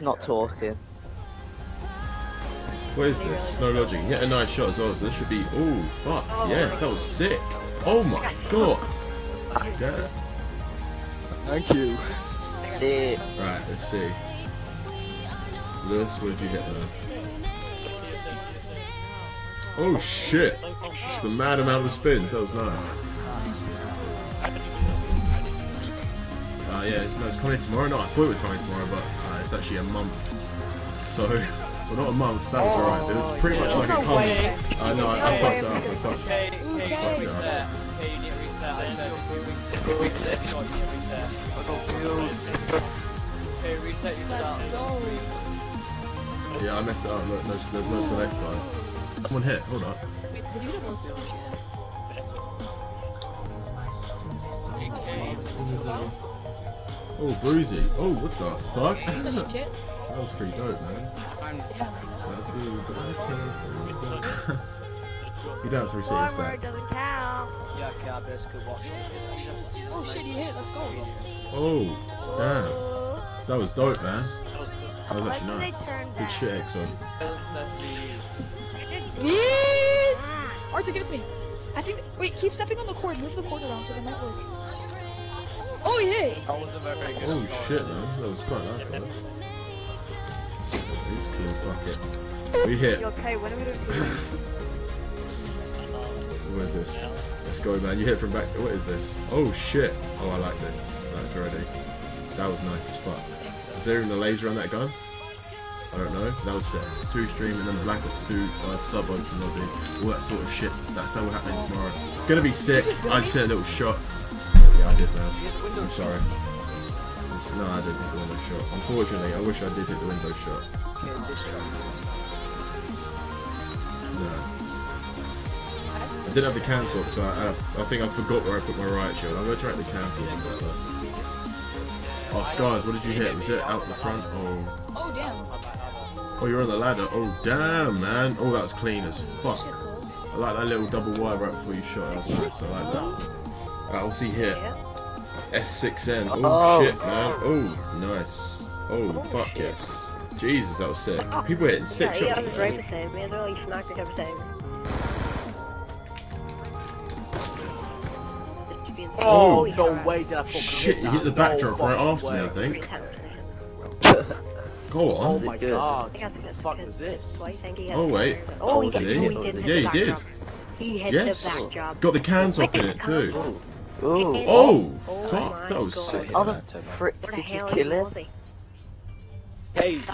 not talking. What is this? Snow Logic. You hit a nice shot as well, so this should be. Oh, fuck. Yes, that was sick. Oh my god. Yeah. Thank you. See, Right, let's see. Lewis, where'd you hit there? Oh shit! It's the mad amount of spins, that was nice. Uh, yeah, it's, no, it's coming tomorrow. No, I thought it was coming tomorrow, but uh, it's actually a month. So, well, not a month, that was alright. It was pretty much like it comes. I know, I, I fucked up, I fucked up. Okay, okay, you Fuck need to yeah. Okay, you need to reset. I said reset. Reset. You need to reset. Okay, reset your start. Yeah, I messed it up. Look, there's, there's no select bar. Someone hit, hold up. Oh, Bruisey. Oh, what the fuck? that was pretty dope, man. you don't have to reset your stats. doesn't count. Yeah, okay, I basically watched. Oh shit, you hit. Let's go. Oh, damn. That was dope, man. That was actually When do they nice. turn Good back? shit, Exxon. Yes! Arthur, give it to me. I think. Wait, keep stepping on the cord. Move the cord around so it might work. Oh yeah! That wasn't very good. Oh shit, man. That was quite nice, though. He's cool, fuck it. We hit. You okay? When are we doing What is this? Let's go, man. You hit from back. What is this? Oh shit. Oh, I like this. That's ready. That was nice as fuck. Is there even a laser on that gun? I don't know. That was sick. Two stream and then Black Ops 2 uh, sub open lobby. All that sort of shit. That's how we're happening tomorrow. It's gonna be sick. I just hit a little shot. Yeah, I did, man. I'm sorry. No, I didn't hit the window shot. Unfortunately, I wish I did hit the window shot. No. I didn't have the cancel because I, I, I think I forgot where I put my riot shield. I'm gonna try the cancel. Uh, oh, Scars, what did you hit? Was it out the front? Oh, Oh damn. oh, you're on the ladder. Oh, damn, man. Oh, that was clean as fuck. I like that little double wire right before you shot. That was nice. I like that. Right, we'll see here. S6N. Oh, Oh. shit, man. Oh, nice. Oh, oh fuck yes. Jesus, that was sick. People hitting Yeah, six he shots. has a today. great save. He has a really smacker of. Oh, no way did I fucking Shit, hit you hit the that. backdrop No right fucking after me, I think. Retaliation. Go Oh my god. think that's a good. fuck was this? What do you think he has? Oh, wait. Oh, he Oh, did. did Oh, he? he did. Yeah, he did. He hit Yes. the backdrop. Got the cans off in it too. Ooh. Ooh. Oh, Oh fuck, my that was God. sick. How the frick Where did you kill him? Hey, mate.